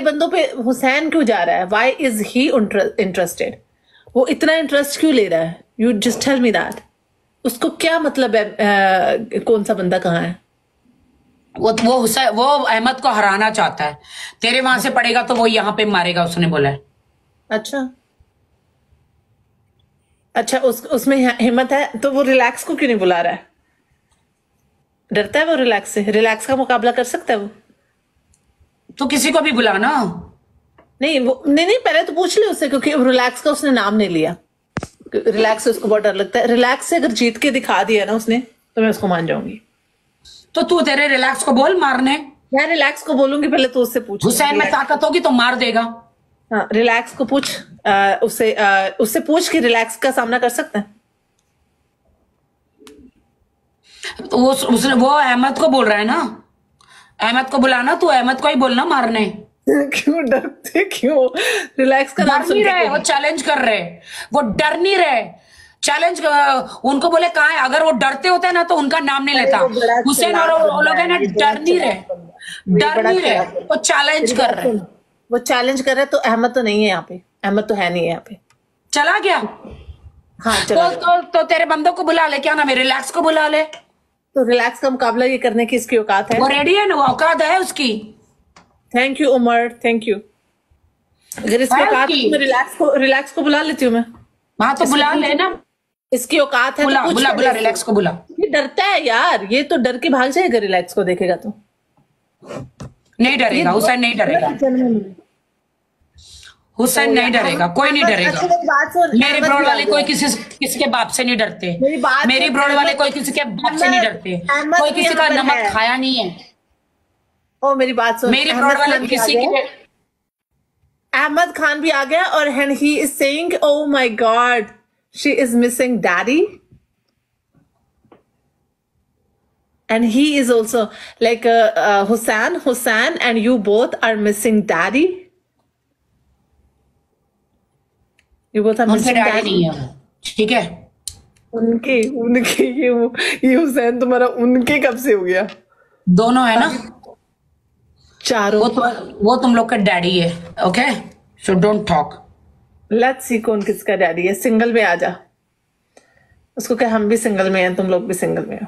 तेरे बंदों पे हुसैन क्यों जा रहा है? वाई इज़ ही इंटरेस्टेड वो इतना इंटरेस्ट क्यों ले रहा है? You just tell me that उसको क्या मतलब है आ, कौन सा बंदा कहाँ है? वो वो हुसैन वो अहमद को हराना चाहता है। तेरे वहाँ से पड़ेगा तो वो यहाँ पे मारेगा उसने बोला है। अच्छा। अच्छा उस उसमें हिम्मत है तो वो रिलैक्स को क्यों नहीं बुला रहा है? डरता है वो रिलैक्स से? रिलैक्स का मुकाबला कर सकता है वो? तो किसी को भी बुला ना नहीं वो नहीं नहीं पहले तो पूछ ले उससे क्योंकि रिलैक्स का उसने नाम नहीं लिया। रिलैक्स से उसको बहुत डर लगता है। रिलैक्स से अगर जीत के दिखा दिया ना उसने तो मैं उसको मान जाऊँगी। तो तू तेरे रिलैक्स को बोल मारने। मैं रिलैक्स को बोलूँगी पहले तो उससे पूछ। हुसैन में ताकत होगी तो मार देगा। हाँ रिलैक्स को पूछ। आ, उससे आ, उससे पूछ कि रिलैक्स का सामना कर सकता है। तो वो उसने वो अहमद को बोल रहा है ना? अहमद को बुलाना तू अहमद को ही बोलना मारने। क्यों डरते? क्यों? रिलैक्स का डर नहीं रहे वो चैलेंज कर रहे। वो डर नहीं रहे। चैलेंज उनको बोले कहा है? अगर वो डरते होते हैं ना तो उनका नाम नहीं लेता। हुसैन और वो लोग है ना डर नहीं रहे। डर नहीं रहे। वो चैलेंज कर रहे। वो चैलेंज कर रहे तो अहमद तो नहीं है यहाँ पे। अहमद तो है नहीं है यहाँ पे। चला गया? हाँ तो, तो, तो तेरे बंदों को बुला ले क्या ना मेरे रिलैक्स को बुला ले। तो रिलैक्स का मुकाबला ये करने की इसकी औकात है। वो रेडी है ना? औकात है उसकी। Thank you Umar thank you अगर इसकी औकात तो रिलैक्स को रिलैक्स को बुला लेती हूँ मैं। हाँ तो बुला लेना इसकी औकात है बुला तो बुला बुला रिलैक्स को बुला। ये डरता है यार। ये तो डर के भाग जाएगा रिलैक्स को देखेगा तो। नहीं डरेगा हुसैन नहीं डरेगा। हुसैन नहीं डरेगा कोई नहीं डरेगा। मेरे ब्रोड वाले कोई किसी किसी के बाप से नहीं डरते। मेरी ब्रोड वाले कोई किसी के बाप से नहीं डरते। कोई किसी का नमक खाया नहीं है। ओ मेरी बात सुन। मेरी ब्रोड वाले किसी के अहमद खान भी आ गया और he is saying oh my god she is missing and he is also like uh, uh, Hussein Hussein and you both are missing daddy. You both are missing daddy ठीक है? उनके उनके ये वो ये हुसैन तुम्हारा उनके कब से हो गया? दोनों है ना? चारों। वो तो वो तुम लोग का डैडी है okay? So don't talk let's see कौन किसका डैडी है। सिंगल में आ जा। उसको कह हम भी सिंगल में हैं तुम लोग भी सिंगल में हो।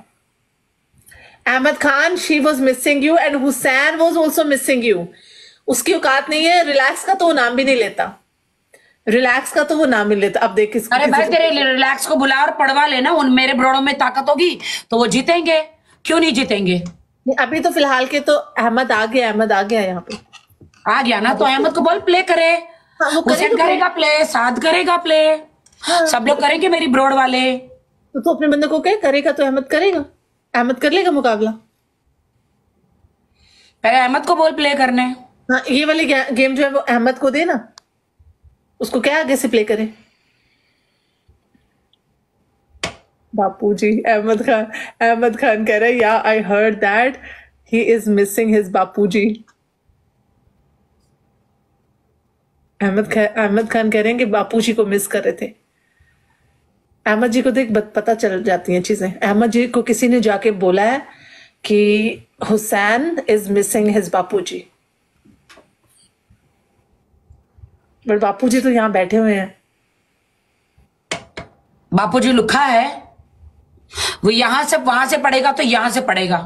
Ahmad Khan she was missing you and Hussain was also missing you उसकी औकात नहीं है। रिलैक्स का तो वो नाम भी नहीं लेता। रिलैक्स का तो वो नाम मिल लेता अब देख किसको अरे भाई तेरे रिलैक्स को बुला और पढ़वा लेना उन मेरे ब्रोड़ों में ताकत होगी तो वो जीतेंगे। क्यों नहीं जीतेंगे? अभी तो फ़िलहाल के तो अहमद आ गया अहमद आ गया यहाँ पे। आ गया ना तो अहमद को बोल प्ले करे। हाँ, हुसैन करेगा प्ले साध करेगा प्ले हाँ, सब लोग करेंगे मेरी ब्रोड वाले। तो तू अपने बंदे को कह करेगा तो अहमद करेगा। अहमद कर लेगा मुकाबला? पहले अहमद को बोल प्ले करने। हाँ ये वाली गेम जो है वो अहमद को दे ना उसको क्या आगे से प्ले करें? बापू जी अहमद खान अहमद खान कह रहे या I heard that he is missing his Bapu ji Ahmad Khan Ahmad Khan कह रहे हैं कि बापू जी को मिस कर रहे थे। अहमद जी को देख पता चल जाती हैं चीज़ें। अहमद जी को किसी ने जाके बोला है कि Hussain is missing his Bapu ji but Bapu ji तो यहाँ बैठे हुए हैं। बापू जी लुखा है। वो यहाँ से, वहाँ से पड़ेगा तो यहाँ से पड़ेगा।